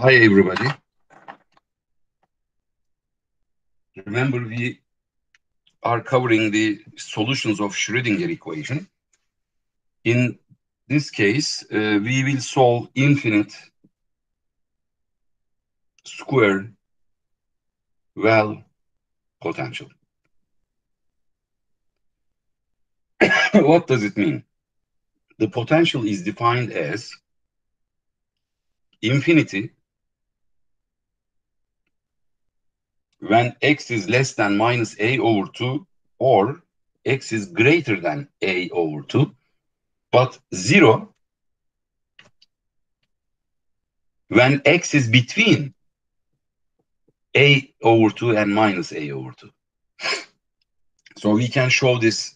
Hi, everybody. Remember, we are covering the solutions of Schrödinger equation. In this case, uh, we will solve infinite square well potential. what does it mean? The potential is defined as infinity when x is less than minus a over 2 or x is greater than a over 2, but 0 when x is between a over 2 and minus a over 2. So we can show this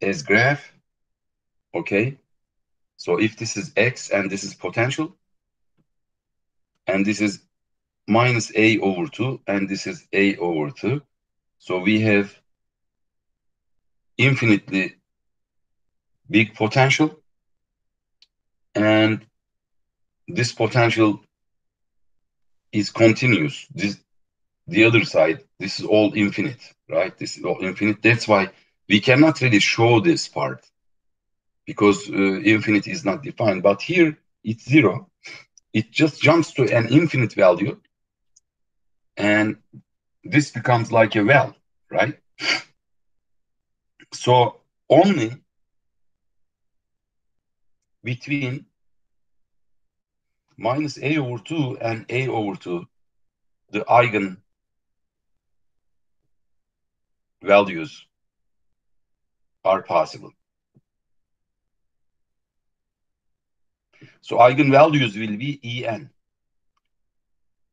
as graph, okay? So if this is x and this is potential, and this is minus a over 2 and this is a over 2 so we have infinitely big potential and this potential is continuous. This the other side this is all infinite right? This is all infinite. That's why we cannot really show this part because uh, infinite is not defined. But here it's zero. It just jumps to an infinite value and this becomes like a well, right? So only between minus a over 2 and a over 2, the eigen values are possible. So eigenvalues will be En.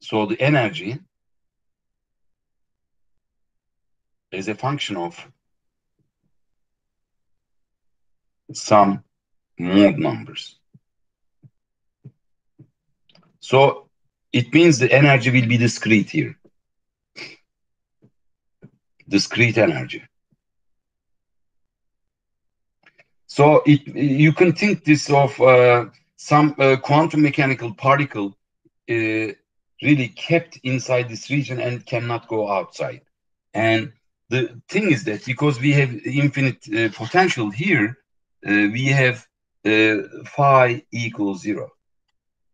So the energy is a function of some mode numbers. So it means the energy will be discrete here. Discrete energy. So it you can think this of uh, some uh, quantum mechanical particle uh, really kept inside this region and cannot go outside. And the thing is that because we have infinite uh, potential here, uh, we have uh, phi equals zero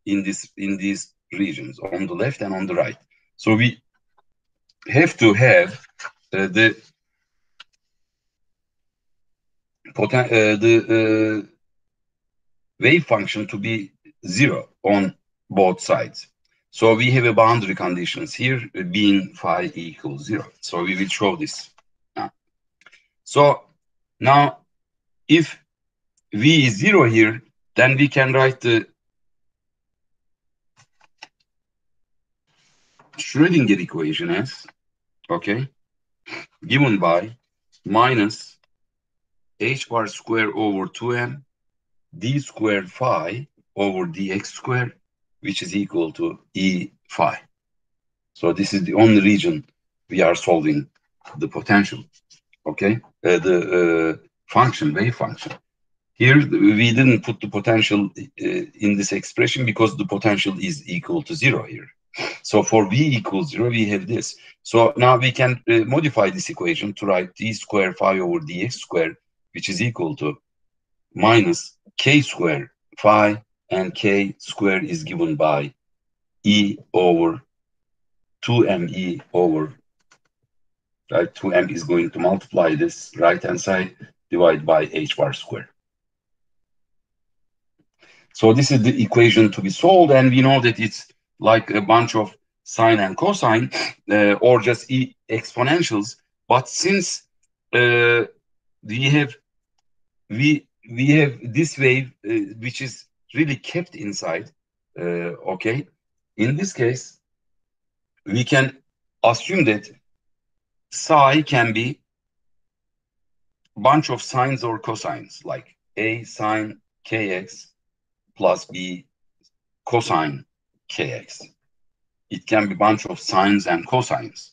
in this in these regions on the left and on the right. So we have to have uh, the uh, the wave function to be zero on both sides. So we have a boundary conditions here uh, being phi equals zero. So we will show this. Now. So now if v is zero here, then we can write the Schrödinger equation as, okay, given by minus h bar square over 2m d squared phi over dx squared which is equal to E phi. So this is the only region we are solving the potential, okay? Uh, the uh, function, wave function. Here, we didn't put the potential uh, in this expression because the potential is equal to zero here. So for V equals zero, we have this. So now we can uh, modify this equation to write d squared phi over dx squared, which is equal to minus k squared phi and k squared is given by e over 2me over right? 2m is going to multiply this right hand side divided by h bar squared. So this is the equation to be solved and we know that it's like a bunch of sine and cosine uh, or just e exponentials. But since uh, we have we we have this wave uh, which is really kept inside, uh, okay, in this case, we can assume that psi can be a bunch of sines or cosines, like a sine kx plus b cosine kx. It can be a bunch of sines and cosines.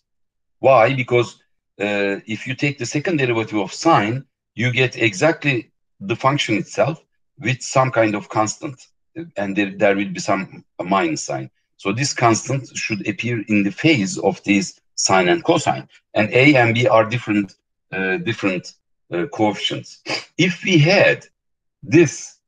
Why? Because uh, if you take the second derivative of sine, you get exactly the function itself with some kind of constant and there, there will be some minus sign. So this constant should appear in the phase of these sine and cosine. And A and B are different, uh, different uh, coefficients. If we had this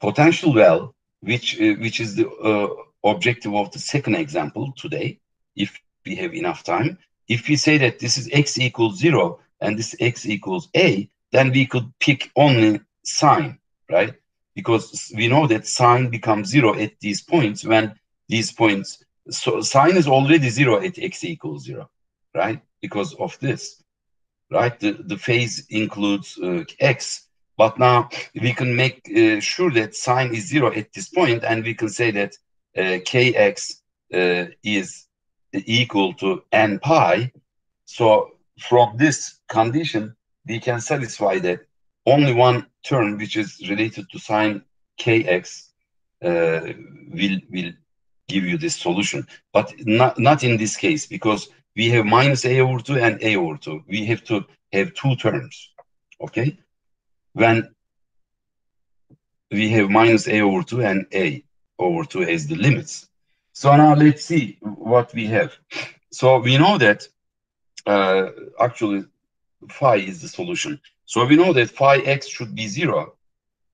potential well, which, uh, which is the uh, objective of the second example today, if we have enough time, if we say that this is x equals zero and this x equals a, then we could pick only sine, right? Because we know that sine becomes zero at these points when these points, so sine is already zero at x equals zero, right? Because of this, right? The, the phase includes uh, x, but now we can make uh, sure that sine is zero at this point, and we can say that uh, kx uh, is equal to n pi. So from this condition, we can satisfy that only one term, which is related to sine kx, uh, will will give you this solution. But not not in this case because we have minus a over two and a over two. We have to have two terms. Okay, when we have minus a over two and a over two as the limits. So now let's see what we have. So we know that uh, actually phi is the solution. So we know that phi x should be zero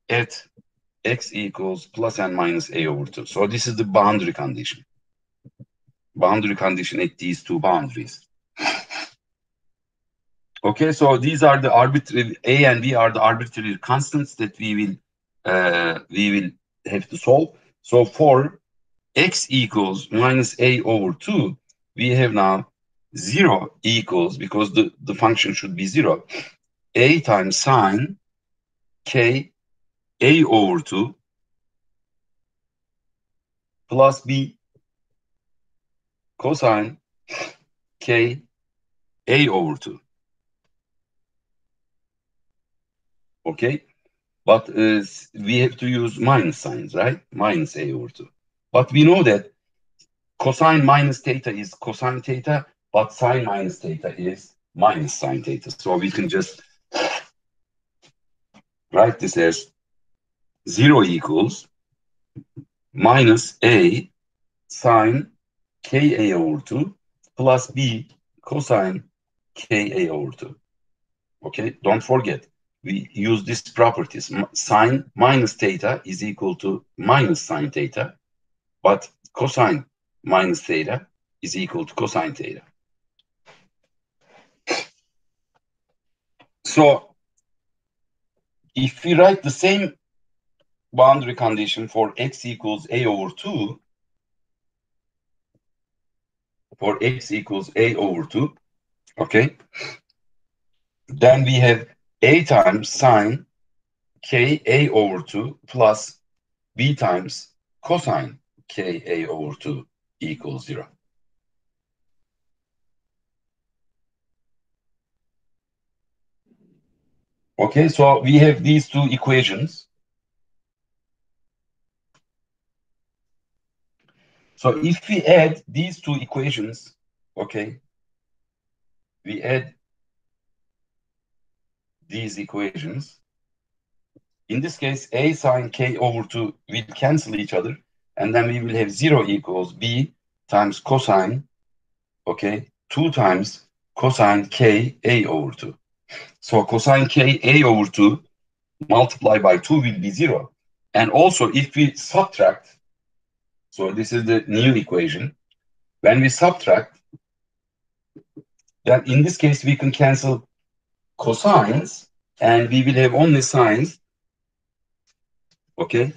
at x equals plus and minus a over 2. So this is the boundary condition. Boundary condition at these two boundaries. Okay, so these are the arbitrary, a and b are the arbitrary constants that we will uh, we will have to solve. So for x equals minus a over 2, we have now 0 equals, because the, the function should be 0, a times sine k a over 2 plus b cosine k a over 2. Okay, but uh, we have to use minus signs, right? Minus a over 2. But we know that cosine minus theta is cosine theta, but sine minus theta is minus sine theta. So we can just write this as 0 equals minus a sine ka over 2 plus b cosine ka over 2. Okay, don't forget, we use these properties. Sine minus theta is equal to minus sine theta, but cosine minus theta is equal to cosine theta. So if we write the same boundary condition for x equals a over 2, for x equals a over 2, okay, then we have a times sine k a over 2 plus b times cosine k a over 2 equals 0. Okay, so we have these two equations. So if we add these two equations, okay, we add these equations. In this case, a sine k over 2 will cancel each other, and then we will have 0 equals b times cosine, okay, 2 times cosine k a over 2. So cosine k a over 2 multiplied by 2 will be 0. And also if we subtract, so this is the new equation, when we subtract, then in this case we can cancel cosines and we will have only sines. Okay.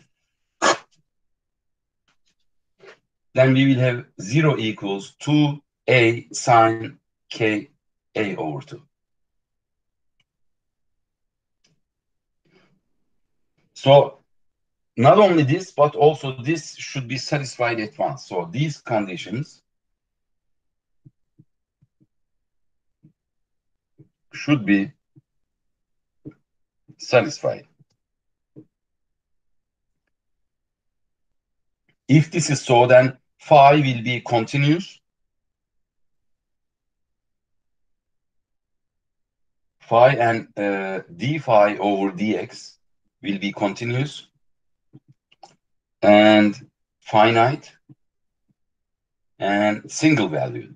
Then we will have 0 equals 2a sine k a over 2. So not only this, but also this should be satisfied at once. So these conditions should be satisfied. If this is so, then phi will be continuous. Phi and uh, d phi over dx will be continuous. and finite and single value.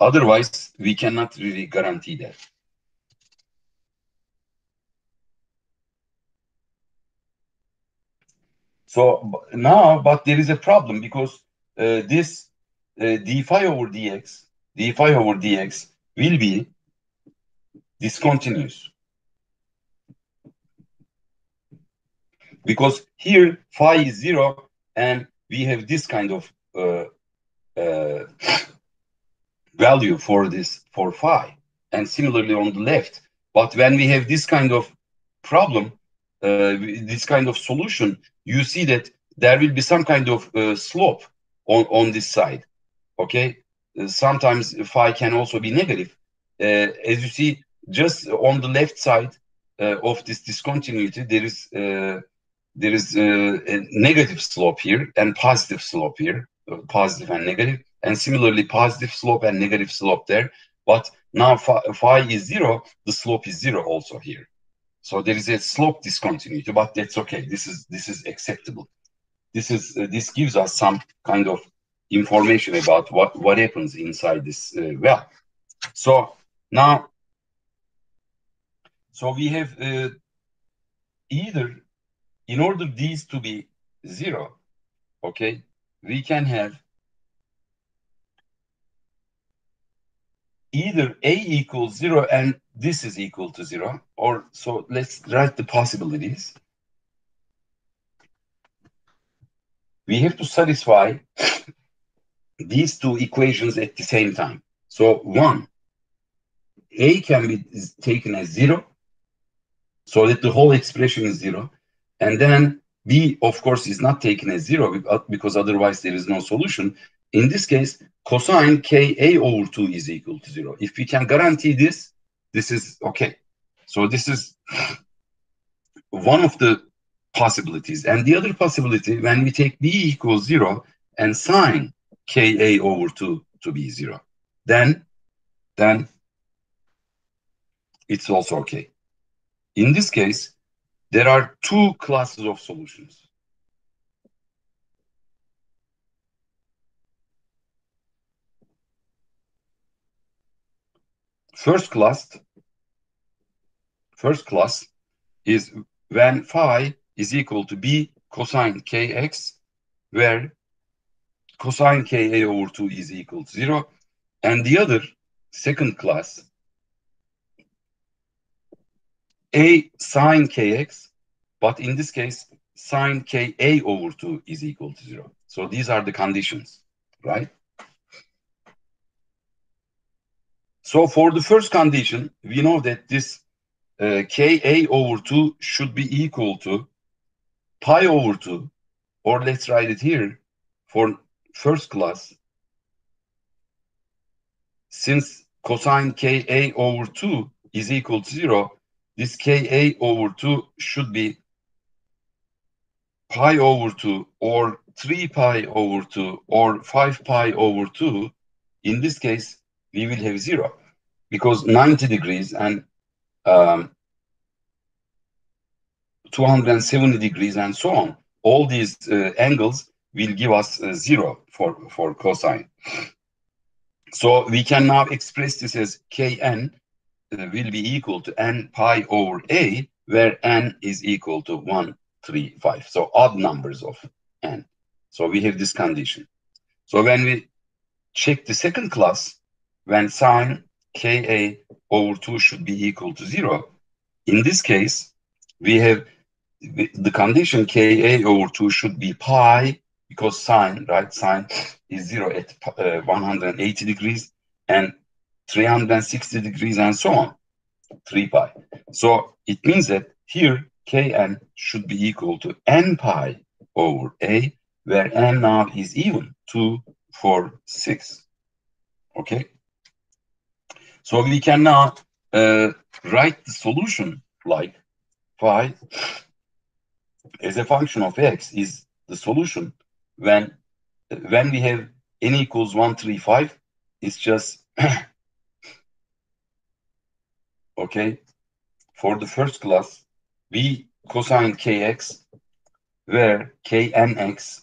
Otherwise, we cannot really guarantee that. So now, but there is a problem because uh, this uh, d phi over dx, d phi over dx will be discontinuous. Because here phi is zero and we have this kind of uh, uh, value for this for phi and similarly on the left. But when we have this kind of problem, uh, this kind of solution, you see that there will be some kind of uh, slope on, on this side. Okay. Uh, sometimes phi can also be negative. Uh, as you see, just on the left side uh, of this discontinuity, there is uh, there is a negative slope here and positive slope here, positive and negative, and similarly positive slope and negative slope there. But now phi, phi is zero, the slope is zero also here. So there is a slope discontinuity, but that's okay. This is this is acceptable. This is uh, this gives us some kind of information about what what happens inside this uh, well. So now, so we have uh, either in order these to be zero, okay, we can have either a equals zero and this is equal to zero, or so let's write the possibilities. We have to satisfy these two equations at the same time. So one, a can be taken as zero, so that the whole expression is zero. And then b, of course, is not taken as zero uh, because otherwise there is no solution. In this case, cosine ka over 2 is equal to 0. If we can guarantee this, this is okay. So this is one of the possibilities. And the other possibility, when we take b equals 0 and sine ka over 2 to be 0, then, then it's also okay. In this case, there are two classes of solutions. First class, first class is when phi is equal to b cosine kx, where cosine ka over 2 is equal to 0. And the other, second class, a sine kx, but in this case, sine ka over 2 is equal to 0. So these are the conditions, right? So for the first condition, we know that this uh, Ka over 2 should be equal to pi over 2, or let's write it here for first class. Since cosine Ka over 2 is equal to 0, this Ka over 2 should be pi over 2 or 3 pi over 2 or 5 pi over 2. In this case, we will have 0 because 90 degrees and um, 270 degrees and so on, all these uh, angles will give us uh, zero for, for cosine. So we can now express this as Kn will be equal to n pi over a, where n is equal to 1, 3, 5. So odd numbers of n. So we have this condition. So when we check the second class, when sine Ka over 2 should be equal to 0. In this case, we have the condition Ka over 2 should be pi because sine, right, sine is 0 at uh, 180 degrees and 360 degrees and so on, 3 pi. So it means that here Kn should be equal to n pi over a, where n now is even, 2, 4, 6. Okay? So we can now uh, write the solution like phi as a function of x is the solution when when we have n equals 1, 3, 5, it's just okay. For the first class, we cosine kx, where knx,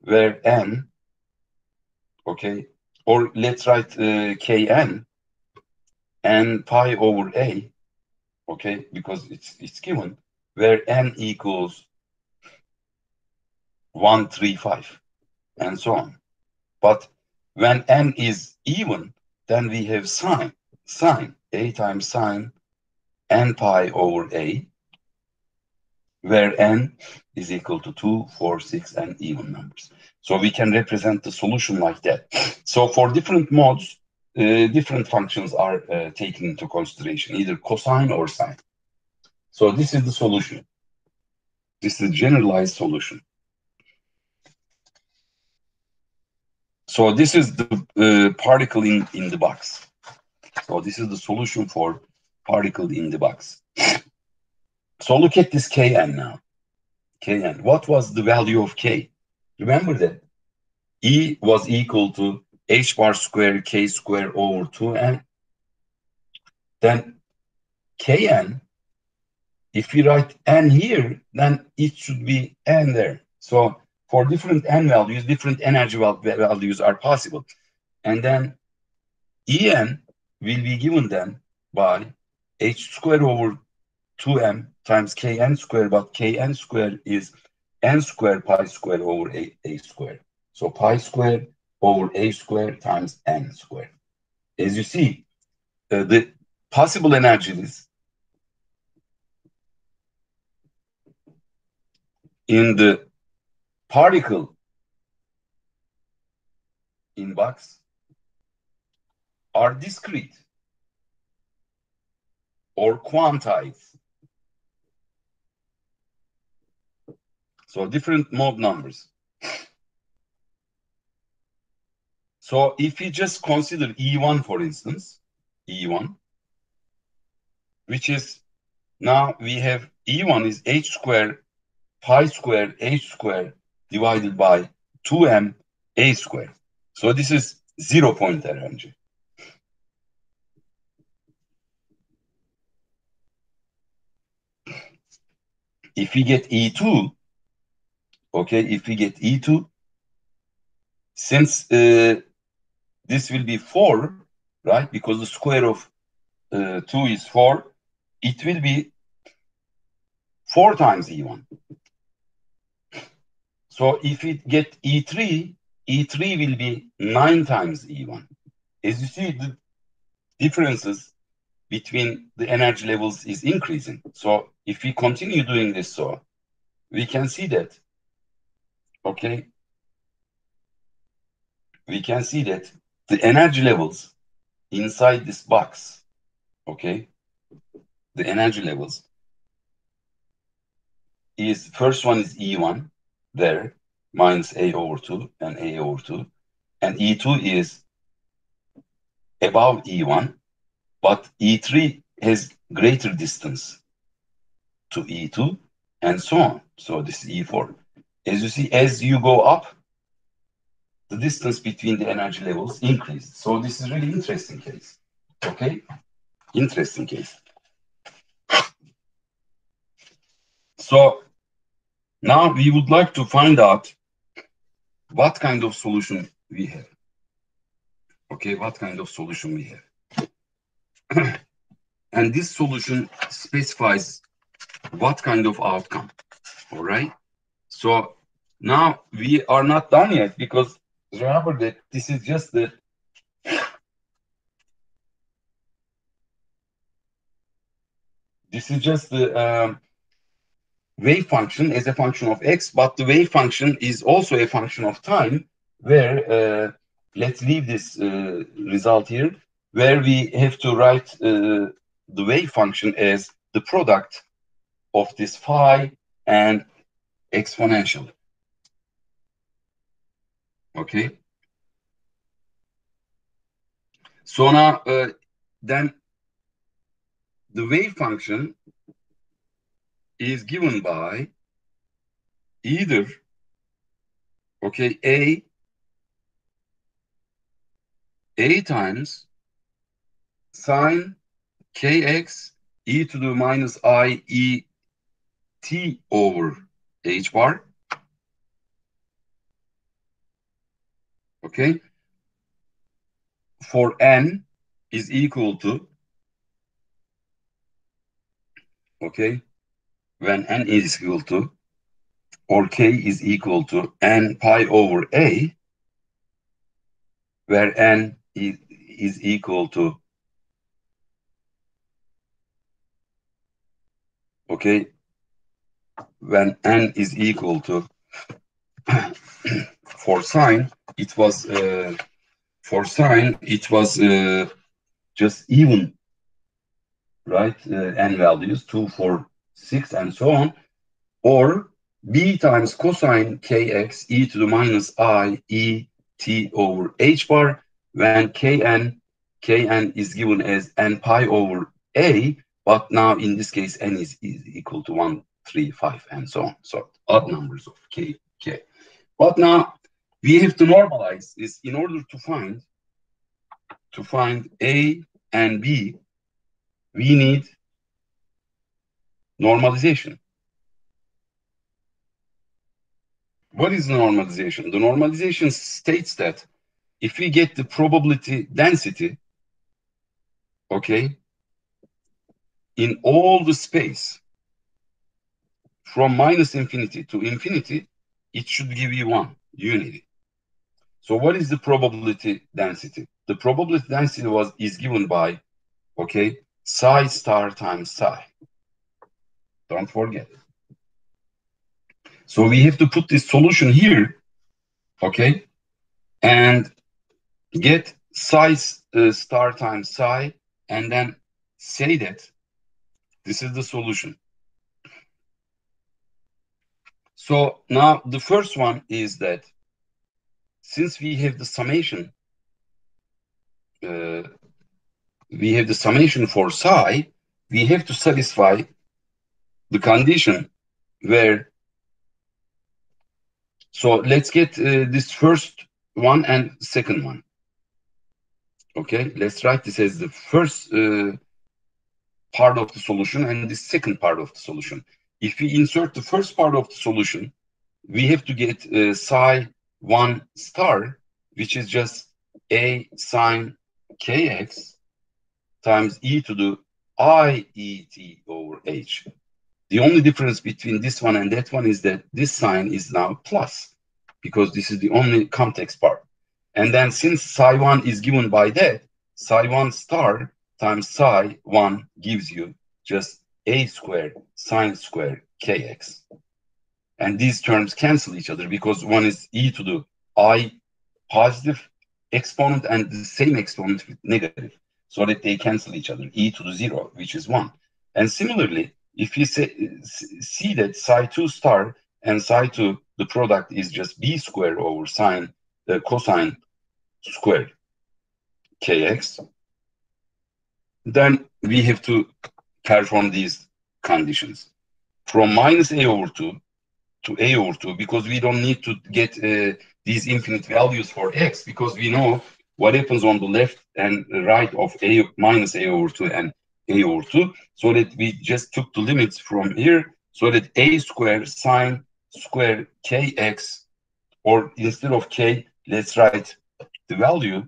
where n, okay, or let's write uh, kn and pi over a, okay, because it's it's given, where n equals 135 and so on. But when n is even, then we have sine, sine, a times sine n pi over a, where n is equal to 2, 4, 6, and even numbers. So we can represent the solution like that. So for different modes, uh, different functions are uh, taken into consideration, either cosine or sine. So this is the solution. This is the generalized solution. So this is the uh, particle in, in the box. So this is the solution for particle in the box. So look at this Kn now. Kn. What was the value of K? Remember that E was equal to h bar square k square over 2n. Then Kn, if we write n here, then it should be n there. So for different n values, different energy values are possible. And then En will be given then by h square over 2m times kn square, but kn square is n square pi square over a, a square. So pi square over a square times n square. As you see, uh, the possible energies in the particle in box are discrete or quantized. So different mode numbers. So if we just consider E1, for instance, E1, which is now we have E1 is h square pi square h square divided by 2m a square. So this is zero point energy. If we get E2, okay, if we get E2, since uh, this will be 4, right, because the square of uh, 2 is 4, it will be 4 times E1. So if we get E3, E3 will be 9 times E1. As you see, the differences between the energy levels is increasing. So if we continue doing this so, we can see that, okay, we can see that the energy levels inside this box, okay, the energy levels is first one is E1 there minus A over 2 and A over 2 and E2 is above E1 but E3 has greater distance to E2 and so on. So this is E4. As you see, as you go up, the distance between the energy levels increase. So this is really interesting case. Okay? Interesting case. So now we would like to find out what kind of solution we have. Okay, what kind of solution we have. And this solution specifies what kind of outcome. All right. So now we are not done yet because remember that this is just the this is just the um, wave function as a function of x, but the wave function is also a function of time where uh, let's leave this uh, result here where we have to write uh, the wave function as the product of this phi and exponential. Okay. So now, uh, then the wave function is given by either, okay, A, A times sine kx e to the minus i e t over h bar. Okay. For n is equal to, okay, when n is equal to, or k is equal to n pi over a, where n is, is equal to, okay, when n is equal to, for sine, it was, uh, for sine, it was uh, just even, right? Uh, n values, 2, 4, 6, and so on. Or b times cosine kx e to the minus i e t over h bar when kn kn is given as n pi over a but now in this case n is, is equal to 1 3 5 and so on. So odd numbers of k k. But now we have to normalize this in order to find to find a and b we need normalization. What is normalization? The normalization states that if we get the probability density, okay, in all the space from minus infinity to infinity, it should give you one unity. So what is the probability density? The probability density was is given by, okay, psi star times psi. Don't forget. So we have to put this solution here, okay, and get psi uh, star times psi, and then say that this is the solution. So now the first one is that since we have the summation, uh, we have the summation for psi, we have to satisfy the condition where so let's get uh, this first one and second one. Okay, let's write this as the first uh, part of the solution and the second part of the solution. If we insert the first part of the solution, we have to get uh, psi 1 star, which is just a sine kx times e to the i e t over h. The only difference between this one and that one is that this sign is now plus because this is the only context part. And then since psi 1 is given by that, psi 1 star times psi 1 gives you just a squared sine squared kx. And these terms cancel each other because one is e to the i positive exponent and the same exponent with negative so that they cancel each other, e to the 0, which is 1. And similarly, if you say, see that psi 2 star and psi 2, the product is just b squared over sine, uh, cosine squared kx, then we have to perform these conditions. From minus a over 2 to a over 2, because we don't need to get uh, these infinite values for x, because we know what happens on the left and right of a minus a over 2 and a over 2 so that we just took the limits from here so that a square sine square kx or instead of k let's write the value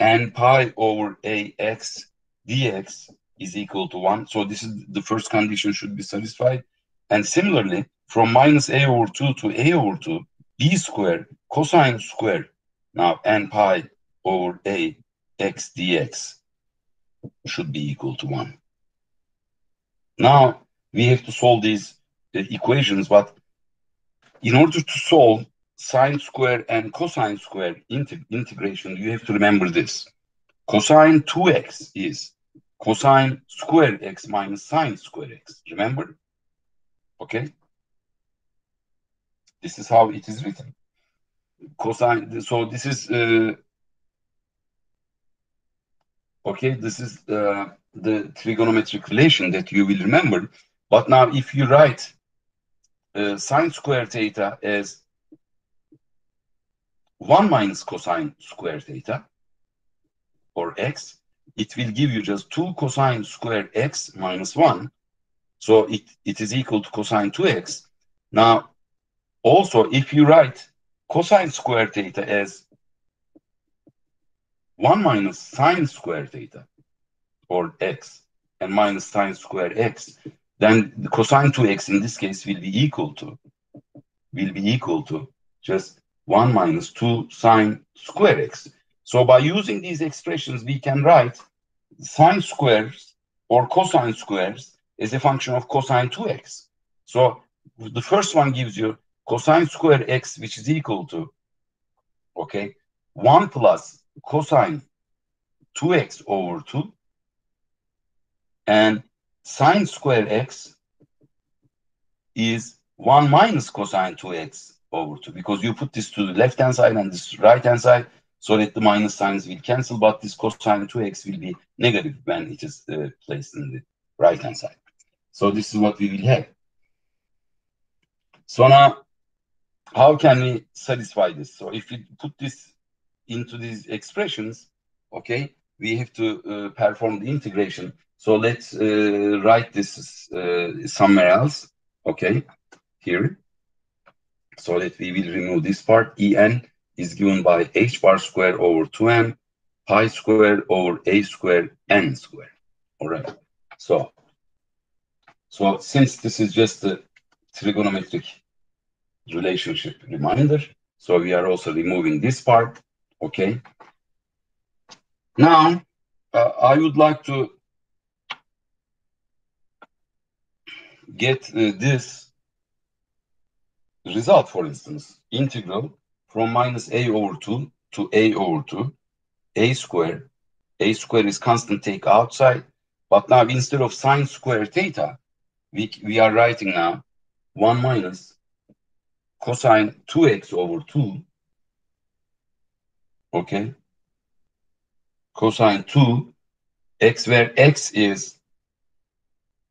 n pi over ax dx is equal to 1 so this is the first condition should be satisfied and similarly from minus a over 2 to a over 2 b square cosine square now n pi over a x dx should be equal to 1. Now, we have to solve these uh, equations, but in order to solve sine square and cosine square integ integration, you have to remember this. Cosine 2x is cosine square x minus sine square x. Remember? Okay? This is how it is written. Cosine, so this is uh, Okay, this is uh, the trigonometric relation that you will remember. But now if you write uh, sine square theta as 1 minus cosine square theta, or x, it will give you just 2 cosine squared x minus 1. So it, it is equal to cosine 2x. Now, also, if you write cosine squared theta as 1 minus sine squared theta, or x, and minus sine squared x, then the cosine 2x in this case will be equal to, will be equal to just 1 minus 2 sine squared x. So by using these expressions, we can write sine squares or cosine squares as a function of cosine 2x. So the first one gives you cosine square x, which is equal to, okay, 1 plus cosine 2x over 2 and sine square x is 1 minus cosine 2x over 2 because you put this to the left hand side and this right hand side so that the minus signs will cancel but this cosine 2x will be negative when it is uh, placed in the right hand side. So this is what we will have. So now how can we satisfy this? So if we put this into these expressions, okay, we have to uh, perform the integration. So let's uh, write this uh, somewhere else, okay, here. So that we will remove this part. En is given by h bar square over 2m pi square over a square n square. All right. So, so since this is just a trigonometric relationship reminder, so we are also removing this part. Okay. Now, uh, I would like to get uh, this result, for instance, integral from minus a over 2 to a over 2, a square. a square is constant take outside, but now instead of sine square theta, we, we are writing now 1 minus cosine 2x over 2, okay, cosine 2 x where x is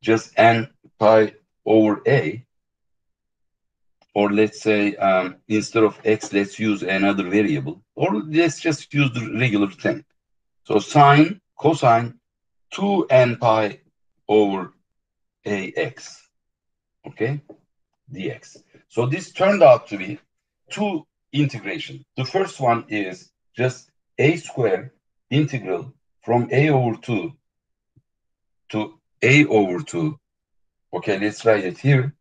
just n pi over a or let's say um, instead of x let's use another variable. Or let's just use the regular thing. So sine cosine 2 n pi over ax. Okay? dx. So this turned out to be two integration. The first one is just a square integral from a over 2 to a over 2. Okay, let's write it here.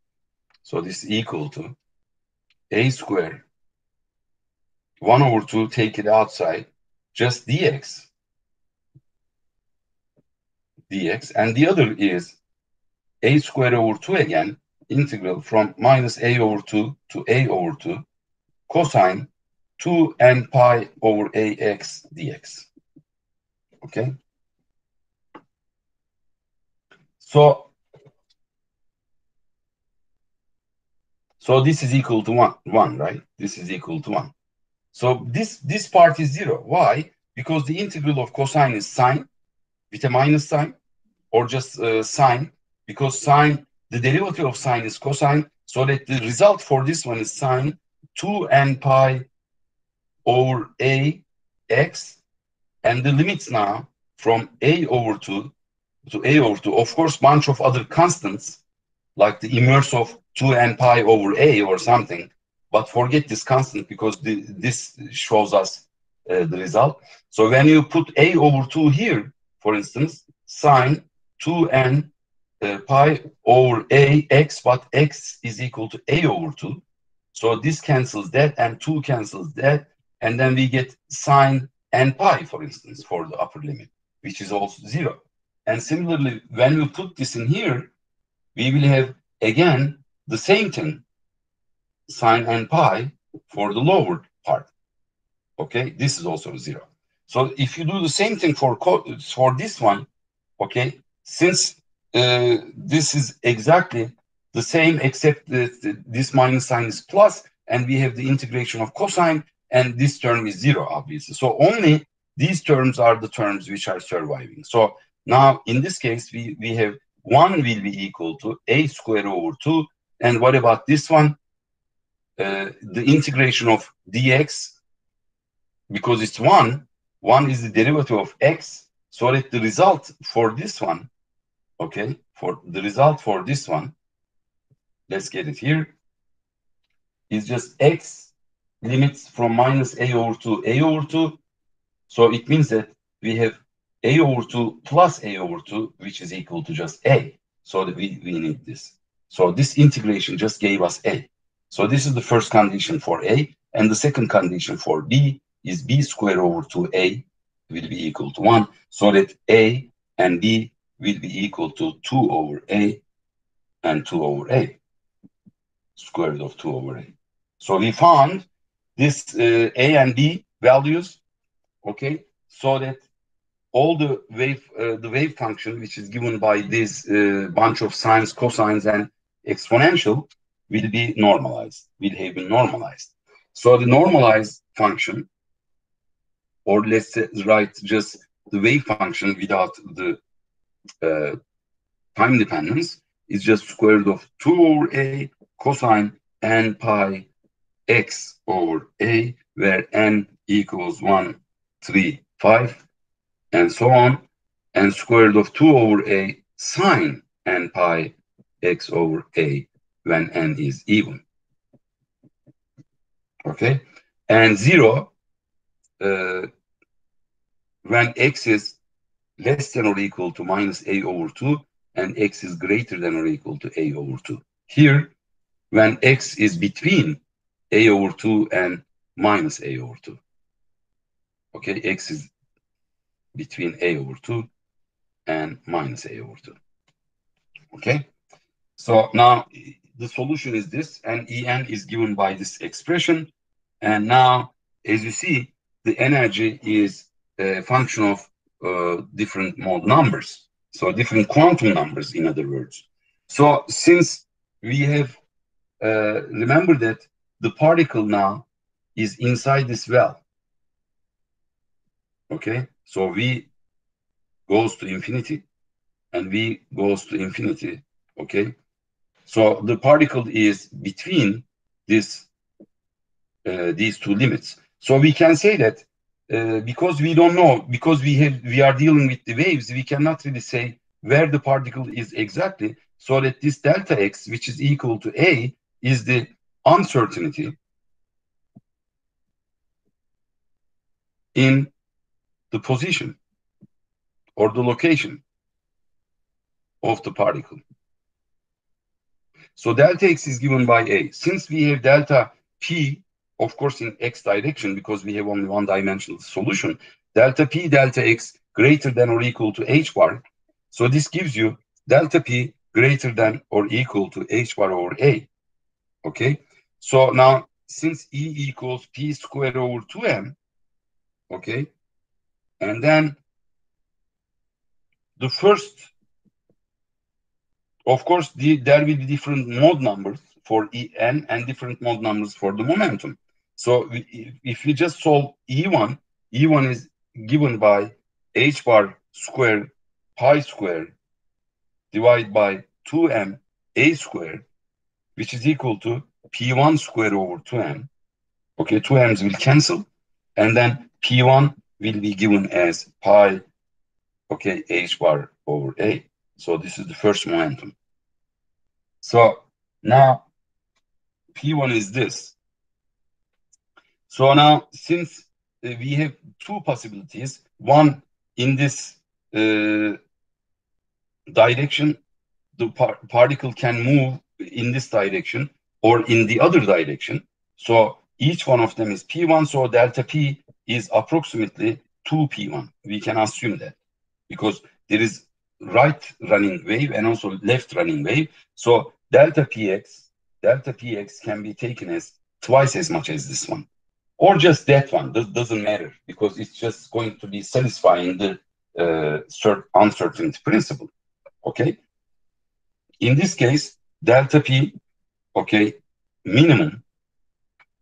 So this is equal to a square 1 over 2, take it outside, just dx. dx. And the other is a square over 2 again, integral from minus a over 2 to a over 2, cosine 2 n pi over ax dx. Okay. So, so this is equal to one, one, right? This is equal to one. So this, this part is zero. Why? Because the integral of cosine is sine with a minus sign or just uh, sine because sine, the derivative of sine is cosine. So that the result for this one is sine 2 n pi over a x and the limits now from a over 2 to a over 2, of course, bunch of other constants, like the inverse of 2 n pi over a or something, but forget this constant because the, this shows us uh, the result. So when you put a over 2 here, for instance, sine 2n uh, pi over a x, but x is equal to a over 2. So this cancels that and 2 cancels that, and then we get sine n pi, for instance, for the upper limit which is also zero. And similarly, when we put this in here, we will have again the same thing, sine n pi for the lower part. Okay, this is also zero. So if you do the same thing for for this one, okay, since uh, this is exactly the same except that this minus sign is plus, and we have the integration of cosine, and this term is zero, obviously. So only these terms are the terms which are surviving. So now in this case, we, we have 1 will be equal to a squared over 2. And what about this one? Uh, the integration of dx, because it's 1, 1 is the derivative of x, so that the result for this one okay, for the result for this one, let's get it here, is just x limits from minus a over 2 a over 2. So it means that we have a over 2 plus a over 2, which is equal to just a. So that we, we need this. So this integration just gave us a. So this is the first condition for a. And the second condition for b is b squared over 2a will be equal to 1. So that a and b will be equal to 2 over a and 2 over a. Square root of 2 over a. So we found this uh, a and b values, okay, so that all the wave uh, the wave function which is given by this uh, bunch of sines, cosines, and exponential will be normalized, will have been normalized. So the normalized function, or let's write just the wave function without the uh, time dependence, is just square root of 2 over a cosine n pi x over a, where n equals 1, 3, 5, and so on, and square root of 2 over a sine n pi x over a when n is even. Okay, and 0 uh, when x is less than or equal to minus a over 2 and x is greater than or equal to a over 2. Here, when x is between a over 2 and minus a over 2. Okay, x is between a over 2 and minus a over 2. Okay, so now the solution is this, and En is given by this expression. And now, as you see, the energy is a function of uh, different mode numbers. So different quantum numbers, in other words. So since we have, uh, remember that the particle now is inside this well. Okay, so V goes to infinity and V goes to infinity. Okay. So the particle is between this uh, these two limits. So we can say that uh, because we don't know, because we have we are dealing with the waves, we cannot really say where the particle is exactly. So that this delta x, which is equal to a, is the uncertainty in the position or the location of the particle. So delta x is given by a. Since we have delta p, of course, in x direction, because we have only one dimensional solution, delta p delta x greater than or equal to h bar. So this gives you delta p greater than or equal to h bar over a. Okay. So now, since e equals p squared over 2m, okay, and then the first, of course, the, there will be different mode numbers for En and different mode numbers for the momentum. So we, if we just solve E1, E1 is given by h bar squared pi squared divided by 2m a squared, which is equal to p1 squared over 2m. Okay, 2m's will cancel, and then p1 will be given as pi, okay, h bar over a. So this is the first momentum. So now P1 is this. So now since uh, we have two possibilities, one in this uh, direction, the par particle can move in this direction or in the other direction. So each one of them is P1, so delta P is approximately 2p1. We can assume that because there is right running wave and also left running wave. So delta px, delta px can be taken as twice as much as this one or just that one. This doesn't matter because it's just going to be satisfying the uh, uncertainty principle. Okay. In this case, delta p, okay, minimum,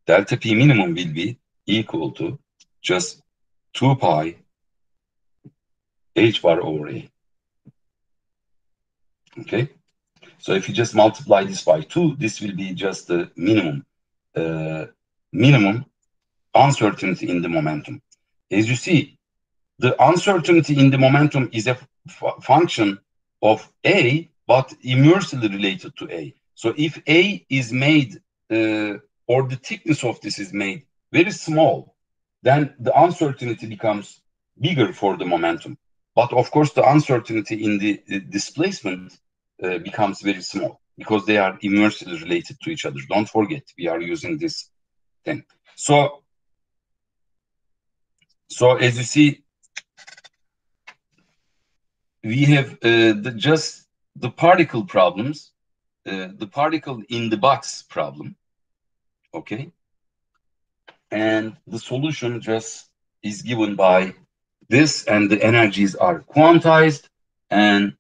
delta p minimum will be equal to just 2 pi h bar over a. Okay, so if you just multiply this by 2, this will be just the minimum, uh, minimum uncertainty in the momentum. As you see, the uncertainty in the momentum is a function of A, but inversely related to A. So if A is made, uh, or the thickness of this is made very small, then the uncertainty becomes bigger for the momentum. But of course, the uncertainty in the, the displacement uh, becomes very small because they are inversely related to each other. Don't forget, we are using this thing. So, so as you see, we have uh, the, just the particle problems, uh, the particle in the box problem, okay? And the solution just is given by this and the energies are quantized and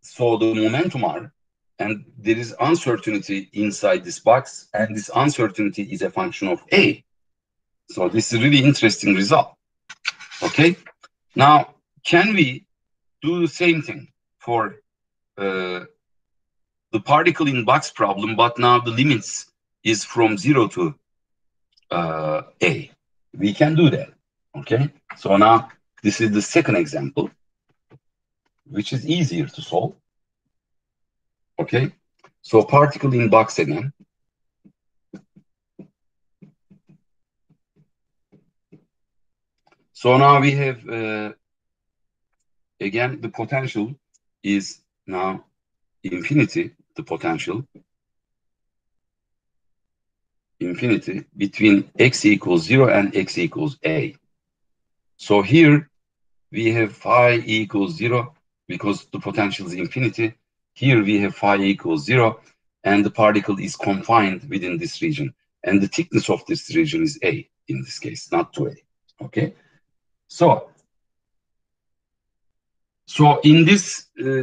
so the momentum are and there is uncertainty inside this box and this uncertainty is a function of a. So this is really interesting result. Okay? Now can we do the same thing for uh, the particle in box problem but now the limits is from zero to uh, a? We can do that okay so now this is the second example which is easier to solve Okay, so particle in box again. So now we have, uh, again, the potential is now infinity, the potential, infinity between x equals 0 and x equals a. So here we have phi equals 0 because the potential is infinity here we have phi equals zero, and the particle is confined within this region. And the thickness of this region is A in this case, not 2A. Okay. So, so in this uh,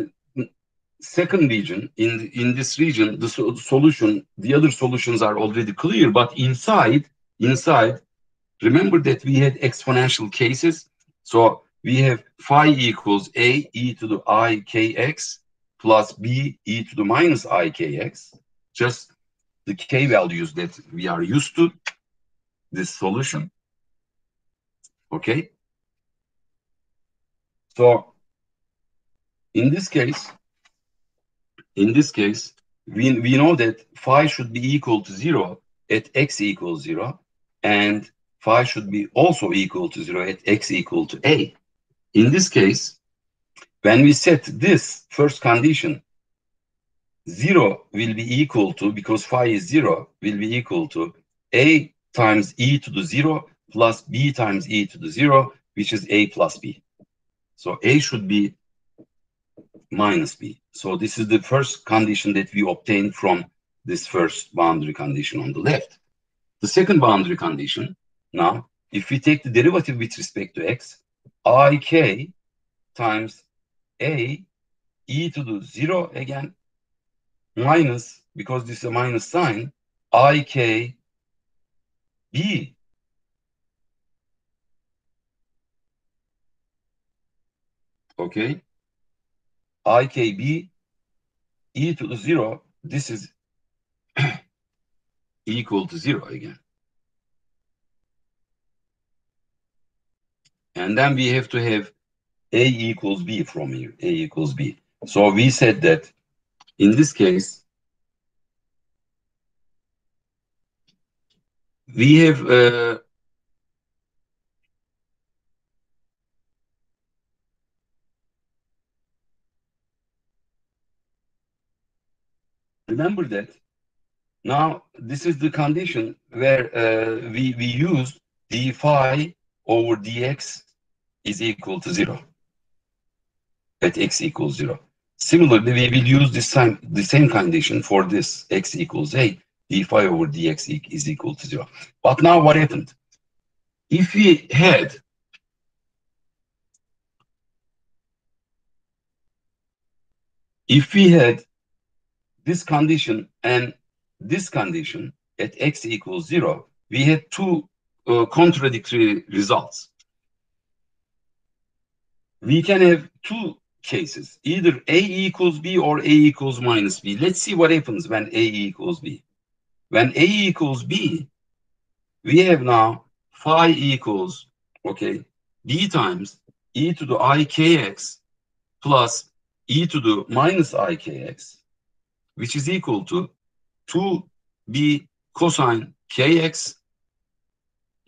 second region, in, in this region, the so solution, the other solutions are already clear, but inside, inside, remember that we had exponential cases. So we have phi equals A e to the i kx plus b e to the minus i kx, just the k values that we are used to, this solution. Okay? So, in this case, in this case, we, we know that phi should be equal to 0 at x equals 0, and phi should be also equal to 0 at x equal to a. In this case, when we set this first condition, zero will be equal to, because phi is zero, will be equal to a times e to the zero plus b times e to the zero, which is a plus b. So a should be minus b. So this is the first condition that we obtained from this first boundary condition on the left. The second boundary condition, now, if we take the derivative with respect to x, ik times a e to the 0 again minus, because this is a minus sign, i k b. Okay? Ikb e to the 0 this is equal to 0 again and then we have to have a equals B from here, A equals B. So we said that in this case, we have uh, remember that now this is the condition where uh, we, we use d phi over dx is equal to zero at x equals 0. Similarly, we will use this time, the same condition for this x equals a, d phi over dx is equal to 0. But now what happened? If we had if we had this condition and this condition at x equals 0, we had two uh, contradictory results. We can have two cases, either A equals B or A equals minus B. Let's see what happens when A equals B. When A equals B, we have now phi equals, okay, B times e to the ikx plus e to the minus ikx, which is equal to 2b cosine kx,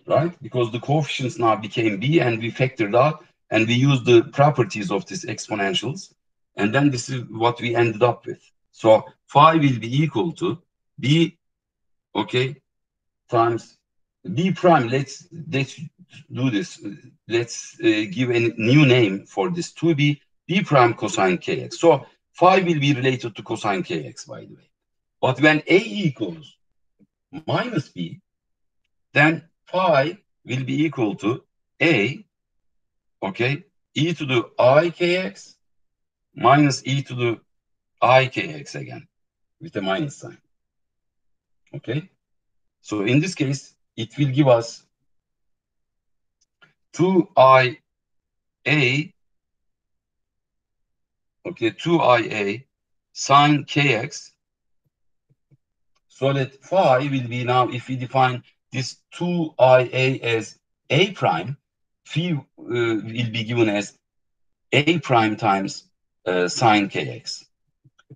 right? Because the coefficients now became b and we factored out and we use the properties of these exponentials. And then this is what we ended up with. So phi will be equal to b, okay, times b prime. Let's let's do this. Let's uh, give a new name for this 2b b prime cosine kx. So phi will be related to cosine kx, by the way. But when a equals minus b, then phi will be equal to a, okay, e to the i kx minus e to the i kx again with a minus sign. Okay, so in this case, it will give us 2ia, okay, 2ia sine kx so that phi will be now, if we define this 2ia as a prime, phi uh, will be given as a prime times uh, sine kx.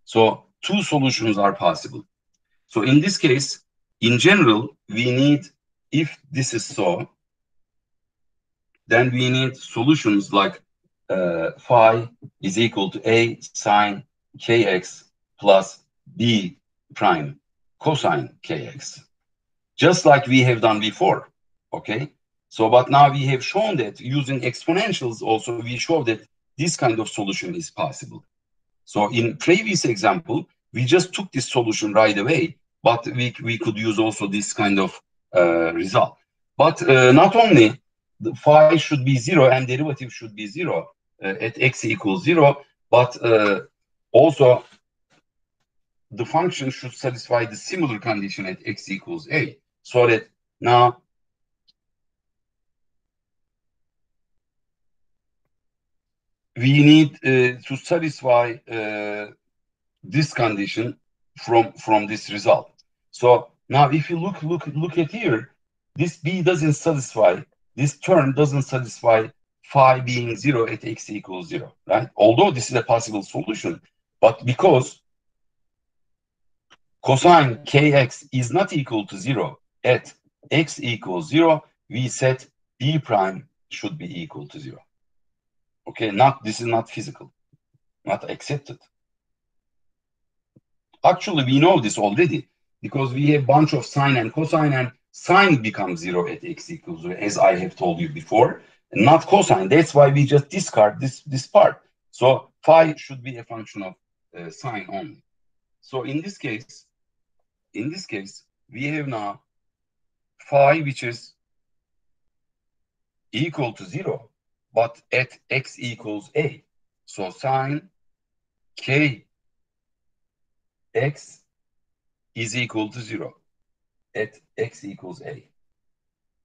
So two solutions are possible. So in this case, in general, we need, if this is so, then we need solutions like uh, phi is equal to a sine kx plus b prime cosine kx, just like we have done before, okay? So, but now we have shown that using exponentials also, we show that this kind of solution is possible. So in previous example, we just took this solution right away, but we, we could use also this kind of uh, result. But uh, not only the phi should be zero and derivative should be zero uh, at x equals zero, but uh, also the function should satisfy the similar condition at x equals a. So that now we need uh, to satisfy uh, this condition from from this result. So now if you look look look at here, this b doesn't satisfy, this term doesn't satisfy phi being zero at x equals zero, right? Although this is a possible solution, but because cosine kx is not equal to zero at x equals zero, we set b prime should be equal to zero. Okay, not this is not physical, not accepted. Actually, we know this already because we have bunch of sine and cosine and sine becomes zero at x equals zero, as I have told you before, not cosine. That's why we just discard this, this part. So phi should be a function of uh, sine only. So in this case, in this case, we have now phi, which is equal to zero, but at x equals a. So sine k x is equal to zero at x equals a.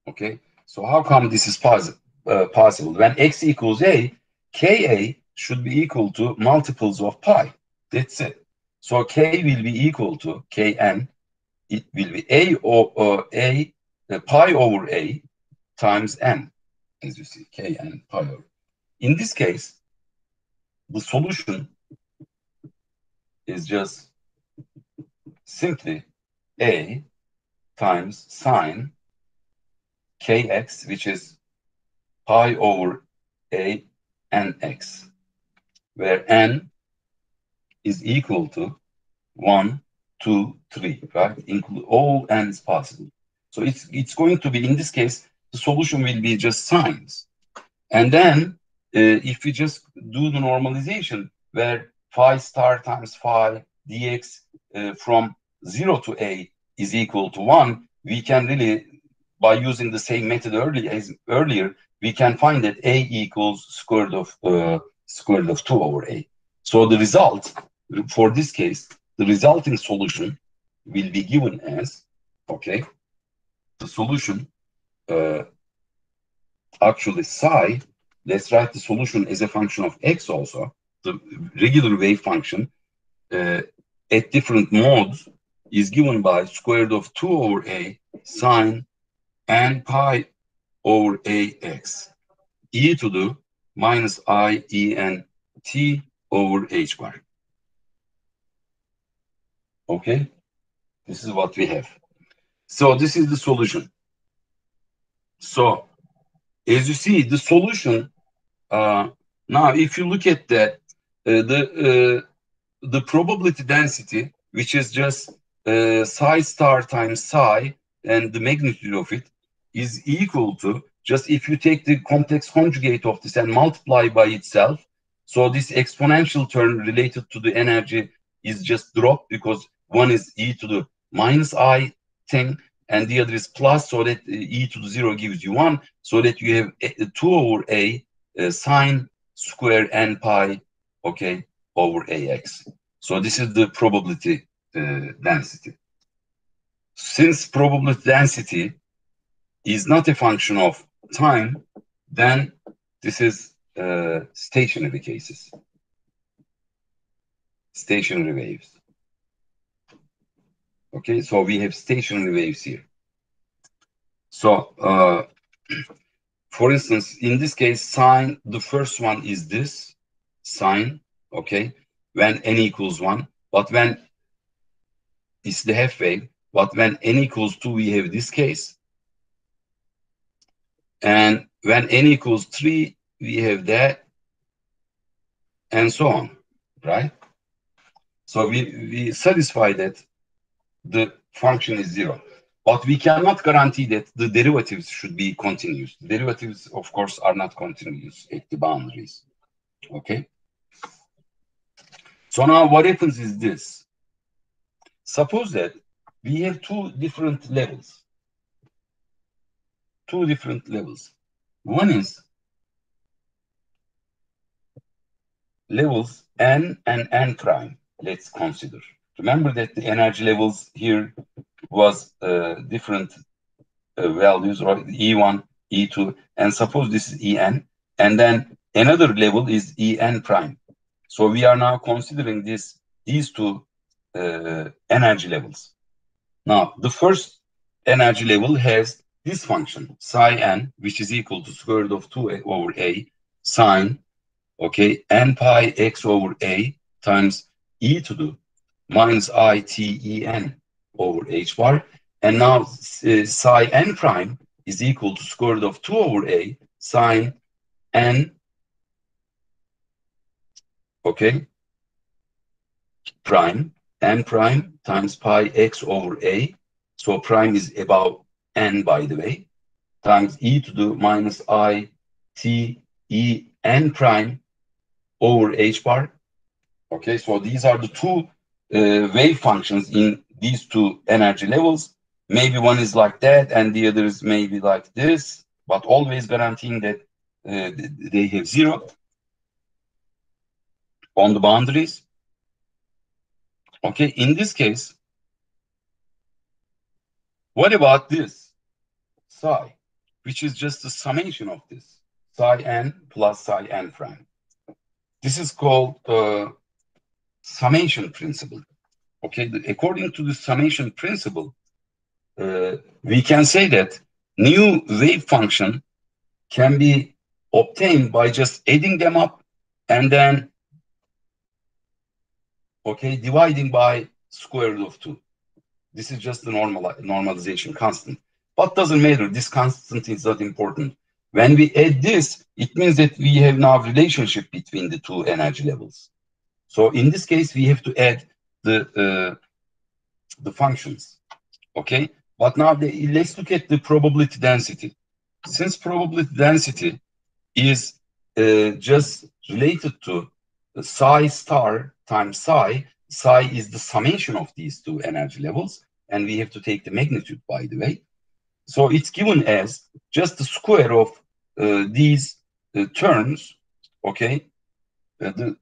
Okay, so how come this is possible? Uh, possible when x equals a, ka should be equal to multiples of pi. That's it. So k will be equal to kn it will be a or uh, a uh, pi over a times n, as you see, k and pi over. In this case, the solution is just simply a times sine kx, which is pi over a nx, where n is equal to 1 two, three, right? Include all n's possible. So it's it's going to be in this case the solution will be just sines, and then uh, if we just do the normalization where phi star times phi dx uh, from zero to a is equal to one, we can really by using the same method early as earlier we can find that a equals square root of uh, square root of two over a. So the result for this case the resulting solution will be given as, okay, the solution, uh, actually psi, let's write the solution as a function of x also, the regular wave function uh, at different modes is given by square root of 2 over a sine n pi over ax e to the minus i e n t over h bar. Okay, this is what we have. So this is the solution. So as you see, the solution uh, now, if you look at that, uh, the uh, the probability density, which is just uh, psi star times psi, and the magnitude of it is equal to just if you take the complex conjugate of this and multiply by itself. So this exponential term related to the energy is just dropped because one is e to the minus i thing and the other is plus so that e to the zero gives you one so that you have a, 2 over a uh, sine square n pi okay over ax so this is the probability uh, density. Since probability density is not a function of time then this is uh, stationary cases. Stationary waves Okay, so we have stationary waves here. So, uh, for instance, in this case, sine, the first one is this sine, okay, when n equals 1. But when it's the half wave, but when n equals 2, we have this case. And when n equals 3, we have that, and so on, right? So we, we satisfy that the function is zero. But we cannot guarantee that the derivatives should be continuous. Derivatives, of course, are not continuous at the boundaries. Okay? So now what happens is this. Suppose that we have two different levels. Two different levels. One is levels n and n prime. Let's consider. Remember that the energy levels here was uh, different uh, values, right? E1, E2, and suppose this is En, and then another level is En prime. So we are now considering this these two uh, energy levels. Now, the first energy level has this function, psi n, which is equal to square root of 2 over a sine, okay, n pi x over a times e to the minus i t e n over h bar. And now uh, psi n prime is equal to square root of 2 over a sine n, okay, prime, n prime times pi x over a. So prime is about n, by the way, times e to the minus i t e n prime over h bar. Okay, so these are the two wave functions in these two energy levels. Maybe one is like that and the other is maybe like this, but always guaranteeing that uh, they have zero on the boundaries. Okay, in this case, what about this psi, which is just the summation of this psi n plus psi n prime? This is called uh, summation principle. Okay, according to the summation principle, uh, we can say that new wave function can be obtained by just adding them up and then okay dividing by square root of 2 this is just the normal normalization constant. But doesn't matter this constant is not important. When we add this it means that we have now relationship between the two energy levels so in this case, we have to add the uh, the functions. Okay, but now the, let's look at the probability density. Since probability density is uh, just related to psi star times psi, psi is the summation of these two energy levels, and we have to take the magnitude, by the way. So it's given as just the square of uh, these uh, terms, okay, uh, the,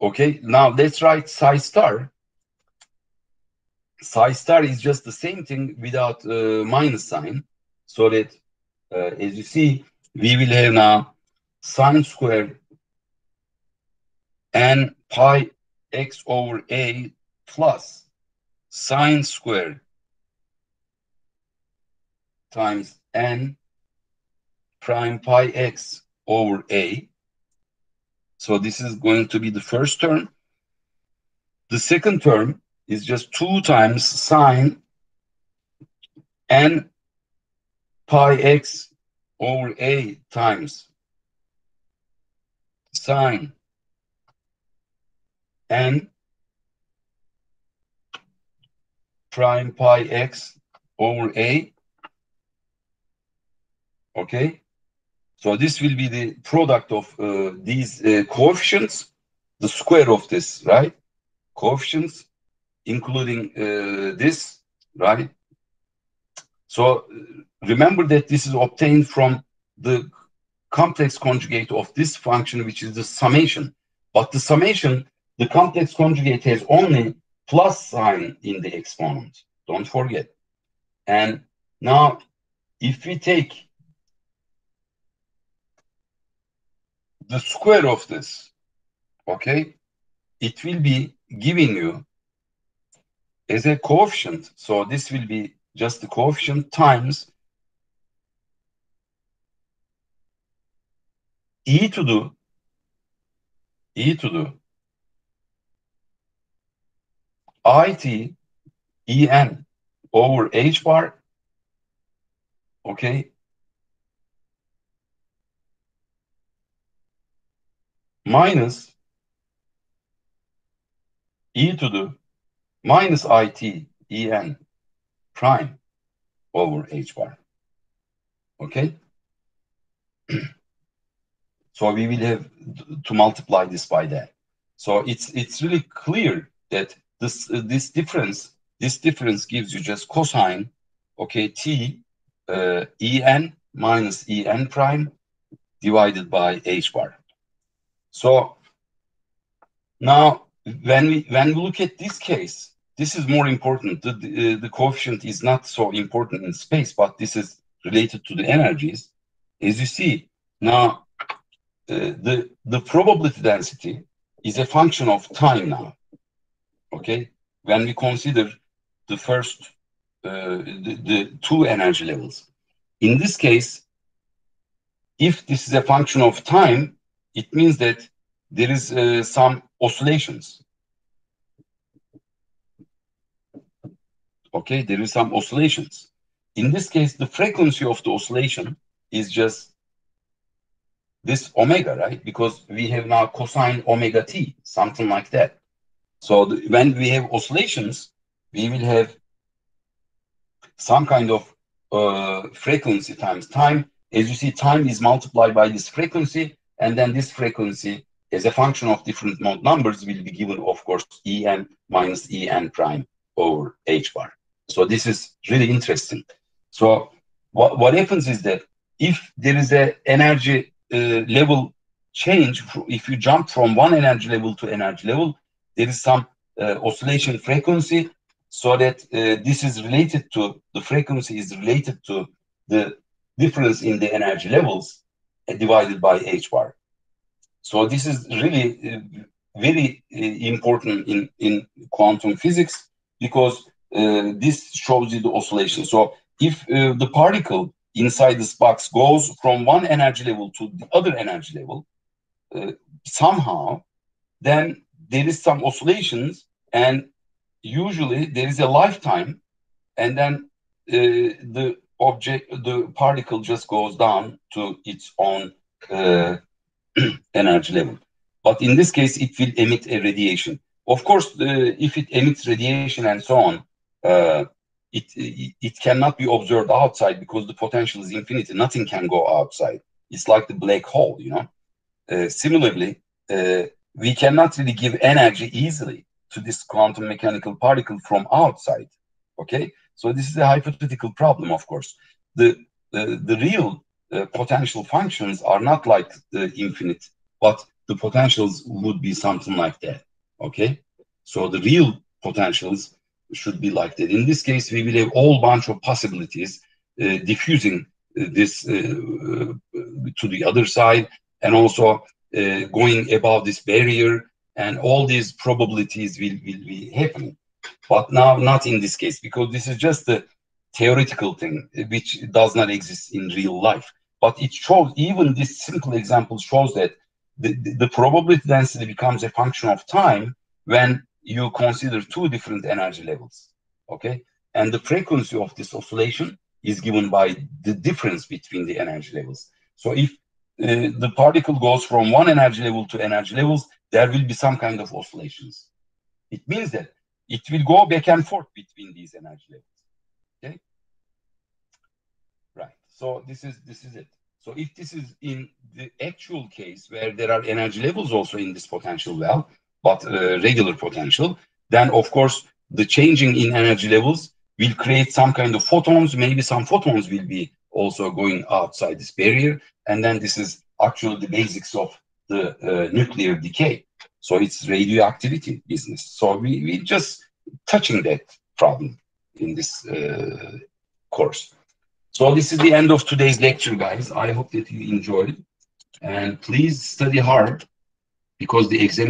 Okay, now let's write psi star. Psi star is just the same thing without uh, minus sign. So that, uh, as you see, we will have now sine square n pi x over a plus sine square times n prime pi x over a So this is going to be the first term. The second term is just 2 times sine n pi x over a times sine n prime pi x over a. Okay. So this will be the product of uh, these uh, coefficients, the square of this, right? Coefficients, including uh, this, right? So remember that this is obtained from the complex conjugate of this function, which is the summation. But the summation, the complex conjugate has only plus sign in the exponent. Don't forget. And now, if we take the square of this, okay, it will be giving you as a coefficient. So this will be just the coefficient times e to the e to the it en over h bar okay minus e to the minus it en prime over h bar. Okay? so we will have to multiply this by that. So it's it's really clear that this uh, this difference this difference gives you just cosine okay t uh, en minus en prime divided by h bar. So now when we when we look at this case, this is more important. The, the, uh, the, coefficient is not so important in space, but this is related to the energies. As you see, now uh, the, the probability density is a function of time now. Okay? When we consider the first, uh, the, the two energy levels. In this case, if this is a function of time, it means that there is uh, some oscillations. Okay, there is some oscillations. In this case, the frequency of the oscillation is just this omega, right? Because we have now cosine omega t, something like that. So the, when we have oscillations, we will have some kind of uh, frequency times time. As you see, time is multiplied by this frequency, and then this frequency as a function of different mode numbers will be given, of course, En minus En prime over H bar. So this is really interesting. So what, what happens is that if there is a energy uh, level change, if you jump from one energy level to energy level, there is some uh, oscillation frequency so that uh, this is related to, the frequency is related to the difference in the energy levels divided by h bar. So this is really uh, very uh, important in, in quantum physics because uh, this shows you the oscillation. So if uh, the particle inside this box goes from one energy level to the other energy level, uh, somehow, then there is some oscillations, and usually there is a lifetime, and then uh, the object, the particle just goes down to its own uh, energy level. But in this case, it will emit a radiation. Of course, if it emits radiation and so on, uh, it, it, cannot be observed outside because the potential is infinity. Nothing can go outside. It's like the black hole, you know. Uh, similarly, uh, we cannot really give energy easily to this quantum mechanical particle from outside. Okay, so this is a hypothetical problem, of course. The the, the real uh, potential functions are not like the infinite, but the potentials would be something like that. Okay, so the real potentials should be like that. In this case, we will have all bunch of possibilities uh, diffusing uh, this uh, uh, to the other side and also going above this barrier and all these probabilities will, will be happening. But now not in this case because this is just a theoretical thing which does not exist in real life. But it shows, even this simple example shows that the, the, the probability density becomes a function of time when you consider two different energy levels. Okay. And the frequency of this oscillation is given by the difference between the energy levels. So if uh, the particle goes from one energy level to energy levels, there will be some kind of oscillations. It means that it will go back and forth between these energy levels. Okay. Right. So this is this is it. So if this is in the actual case where there are energy levels also in this potential well, but uh, regular potential, then of course the changing in energy levels will create some kind of photons. Maybe some photons will be also going outside this barrier. And then this is actually the basics of the uh, nuclear decay. So it's radioactivity business. So we, we just touching that problem in this uh, course. So this is the end of today's lecture, guys. I hope that you enjoyed. And please study hard because the exam